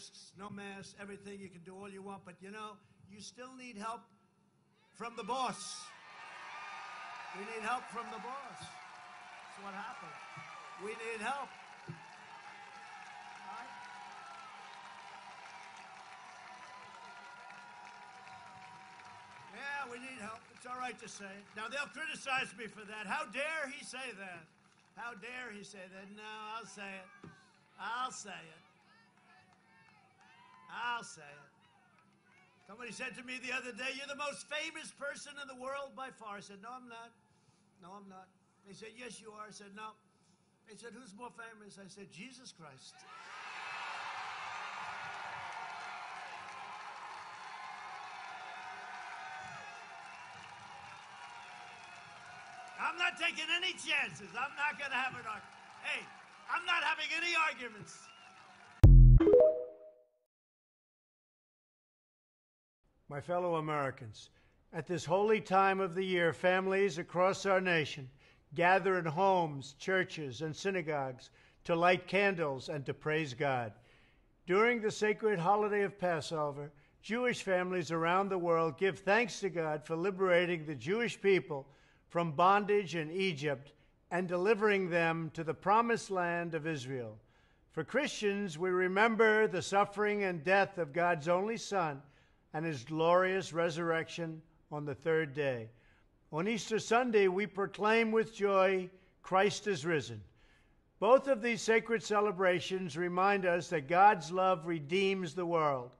masks, no masks, everything. You can do all you want, but you know, you still need help from the boss. We need help from the boss. That's what happened. We need help. Yeah, we need help. It's all right to say. Now, they'll criticize me for that. How dare he say that? How dare he say that? No, I'll say it. I'll say it. I'll say it. Somebody said to me the other day, You're the most famous person in the world by far. I said, No, I'm not. No, I'm not. They said, Yes, you are. I said, No. They said, Who's more famous? I said, Jesus Christ. I'm not taking any chances. I'm not going to have an argument. Hey, I'm not having any arguments. My fellow Americans, at this holy time of the year, families across our nation gather in homes, churches, and synagogues to light candles and to praise God. During the sacred holiday of Passover, Jewish families around the world give thanks to God for liberating the Jewish people from bondage in Egypt and delivering them to the promised land of Israel. For Christians, we remember the suffering and death of God's only Son and his glorious resurrection on the third day. On Easter Sunday, we proclaim with joy, Christ is risen. Both of these sacred celebrations remind us that God's love redeems the world.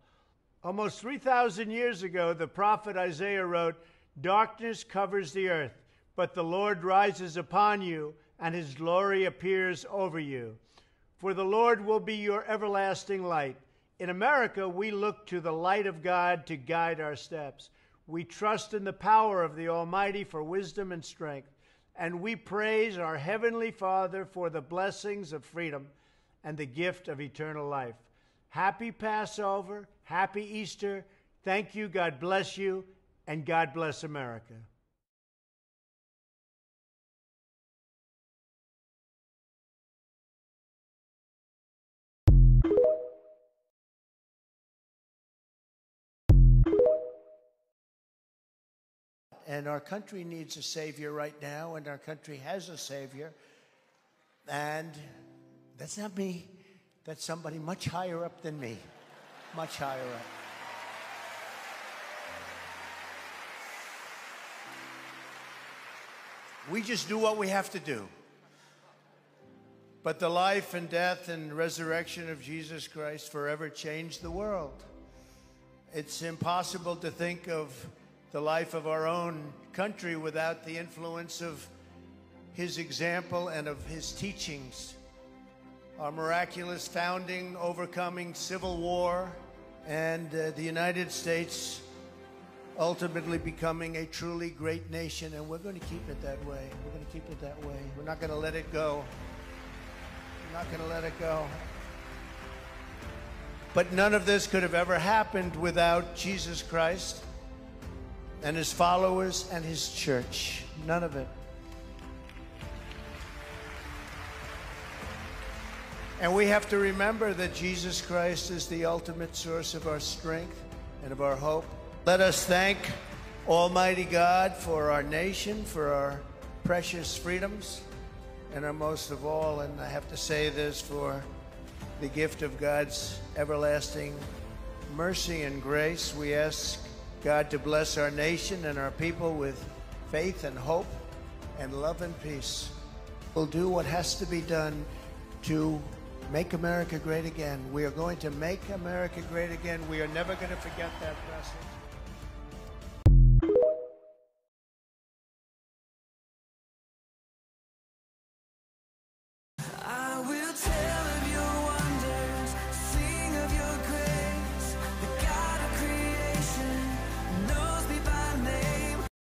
Almost 3,000 years ago, the prophet Isaiah wrote, Darkness covers the earth, but the Lord rises upon you, and his glory appears over you. For the Lord will be your everlasting light. In America, we look to the light of God to guide our steps. We trust in the power of the Almighty for wisdom and strength. And we praise our Heavenly Father for the blessings of freedom and the gift of eternal life. Happy Passover, happy Easter. Thank you, God bless you, and God bless America. And our country needs a savior right now, and our country has a savior. And that's not me, that's somebody much higher up than me. Much higher up. We just do what we have to do. But the life and death and resurrection of Jesus Christ forever changed the world. It's impossible to think of the life of our own country without the influence of his example and of his teachings. Our miraculous founding, overcoming civil war, and uh, the United States ultimately becoming a truly great nation, and we're going to keep it that way. We're going to keep it that way. We're not going to let it go. We're not going to let it go. But none of this could have ever happened without Jesus Christ and his followers and his church. None of it. And we have to remember that Jesus Christ is the ultimate source of our strength and of our hope. Let us thank Almighty God for our nation, for our precious freedoms, and our most of all, and I have to say this, for the gift of God's everlasting mercy and grace. We ask God to bless our nation and our people with faith and hope and love and peace. We'll do what has to be done to make America great again. We are going to make America great again. We are never going to forget that message.